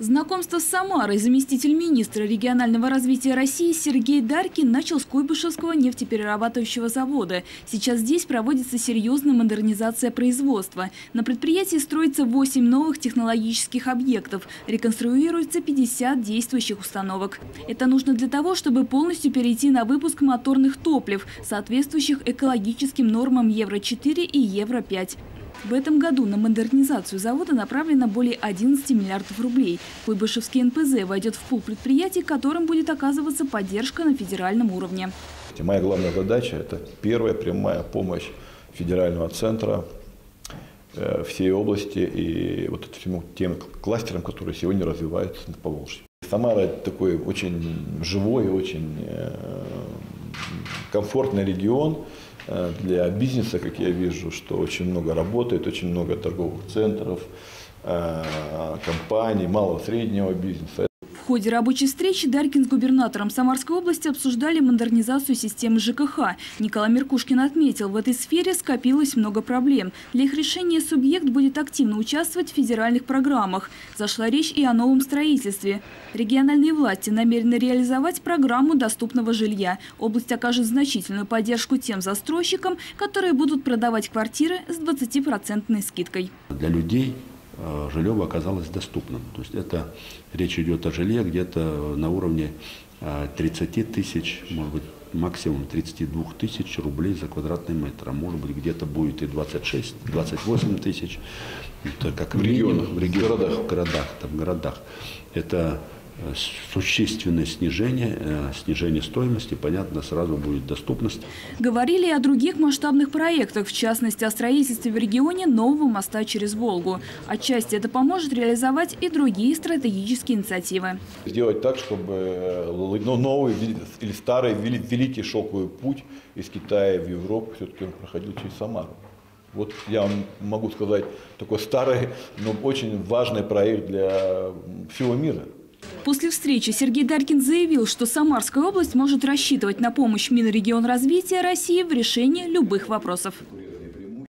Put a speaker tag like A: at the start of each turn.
A: Знакомство с Самарой заместитель министра регионального развития России Сергей Даркин начал с Куйбышевского нефтеперерабатывающего завода. Сейчас здесь проводится серьезная модернизация производства. На предприятии строится 8 новых технологических объектов. Реконструируется 50 действующих установок. Это нужно для того, чтобы полностью перейти на выпуск моторных топлив, соответствующих экологическим нормам Евро-4 и Евро-5. В этом году на модернизацию завода направлено более 11 миллиардов рублей. Куйбышевский НПЗ войдет в пул предприятий, которым будет оказываться поддержка на федеральном уровне.
B: Моя главная задача – это первая прямая помощь федерального центра э, всей области и вот всему тем кластерам, которые сегодня развиваются на Поволжье. Самара – такой очень живой, очень э, комфортный регион э, для бизнеса, как я вижу, что очень много работает, очень много торговых центров, э, компаний, малого среднего бизнеса.
A: В ходе рабочей встречи Даркин с губернатором Самарской области обсуждали модернизацию системы ЖКХ. Николай Меркушкин отметил, в этой сфере скопилось много проблем. Для их решения субъект будет активно участвовать в федеральных программах. Зашла речь и о новом строительстве. Региональные власти намерены реализовать программу доступного жилья. Область окажет значительную поддержку тем застройщикам, которые будут продавать квартиры с 20% скидкой.
C: Для людей Э, жилье оказалось доступным. То есть это речь идет о жилье где-то на уровне 30 э, тысяч, может быть, максимум 32 тысяч рублей за квадратный метр. А может быть, где-то будет и 26-28 тысяч. Это как
B: в регионах,
C: в регионах, городах, городах, там, городах. Это существенное снижение, э, снижение стоимости, понятно, сразу будет доступность.
A: Говорили и о других масштабных проектах, в частности, о строительстве в регионе нового моста через Волгу. Отчасти это поможет реализовать и другие стратегические инициативы.
B: Сделать так, чтобы э, новый или старый великий шелковый путь из Китая в Европу все-таки проходил через Самару. Вот я вам могу сказать, такой старый, но очень важный проект для всего мира.
A: После встречи Сергей Дарькин заявил, что Самарская область может рассчитывать на помощь Минрегионразвития России в решении любых вопросов.